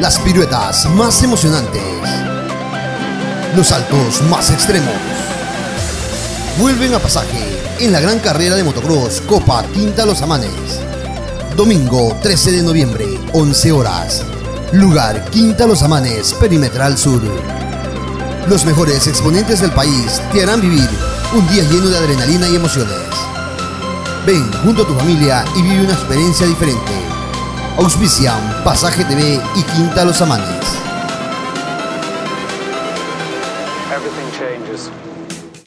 las piruetas más emocionantes, los saltos más extremos. Vuelven a pasaje en la gran carrera de motocross Copa Quinta Los Amanes. Domingo 13 de noviembre, 11 horas. Lugar Quinta Los Amanes, Perimetral Sur. Los mejores exponentes del país te harán vivir un día lleno de adrenalina y emociones. Ven junto a tu familia y vive una experiencia diferente. Auspician Pasaje TV y Quinta Los Amanes. Everything changes.